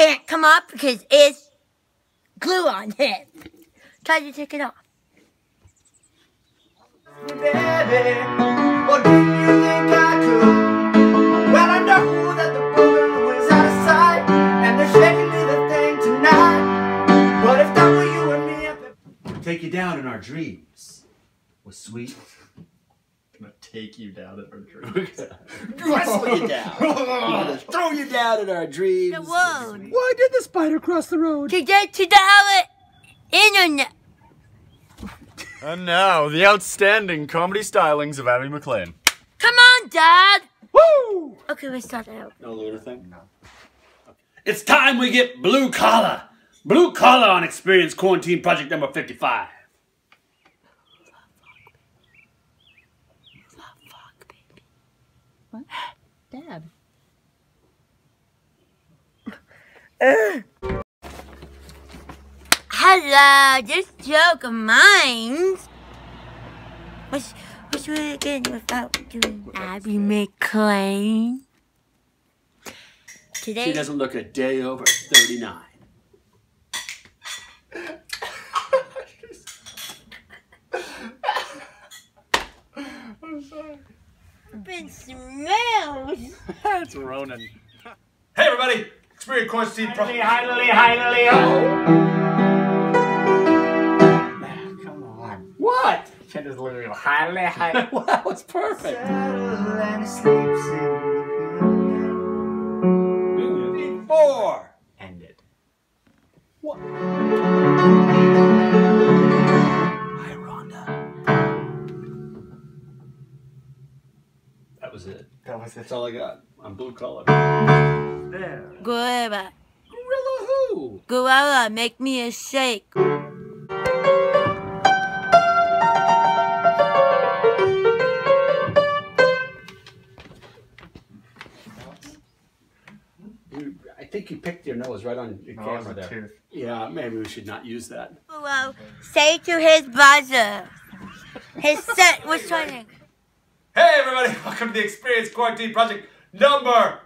can't come up because it's glue on it. Try to take it off. baby. Or did you think I could? Well, I know that the bullet was out of sight, and they're shaking me the thing tonight. But if that were you and me, I'd Take you down in our dreams. Was sweet. Gonna take you down at our dreams. Wrestle you down. Gonna throw you down in our dreams. The world. Why did the spider cross the road? To get to the outlet internet. And now, the outstanding comedy stylings of Abby McLean. Come on, Dad. Woo! Okay, let's start out. No lunar thing? No. It's time we get blue collar. Blue collar on Experience Quarantine Project number 55. Dad. Hello, this joke of mine. What's what's really good without doing Abby McLean? She doesn't look a day over 39. Been smells. That's Ronan. Hey, everybody! Experience Quarantine Project. Come on. What? Can't just look at you. Highly, highly. Wow, that was perfect. settle and sleeps in Four. End it. That was it. That was it. That's all I got. I'm blue collar. There. Gorilla, Gorilla who? gorilla, make me a shake. I think you picked your nose right on your No, camera there. tooth. Yeah, maybe we should not use that. Well, say to his buzzer. His set was trying to. Hey, everybody! Welcome to the Experience Quarantine Project number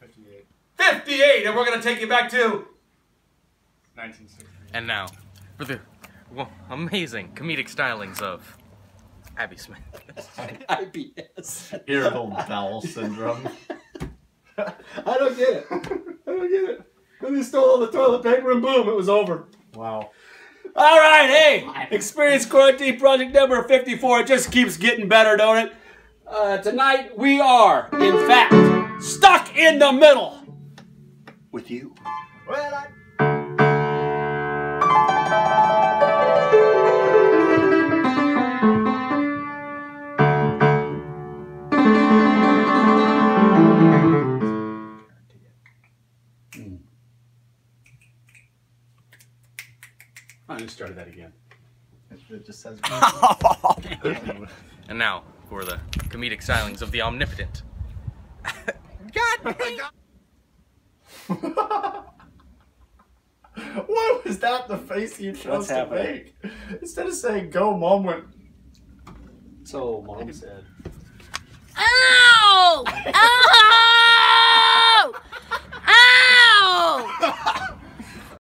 58. 58, and we're going to take you back to 1960. And now, for the well, amazing comedic stylings of Abby Smith. IBS. Irritable bowel syndrome. I don't get it. I don't get it. Then they stole all the toilet paper and boom, it was over. Wow. All right, hey, Experience Quarantine Project number 54. It just keeps getting better, don't it? Uh, tonight we are, in fact, stuck in the middle with you. Well, I I'm gonna start that again. It just says. And now for the comedic stylings of the omnipotent. God. God. Why was that the face you chose What's to happening? make? Instead of saying go mom went So mom said.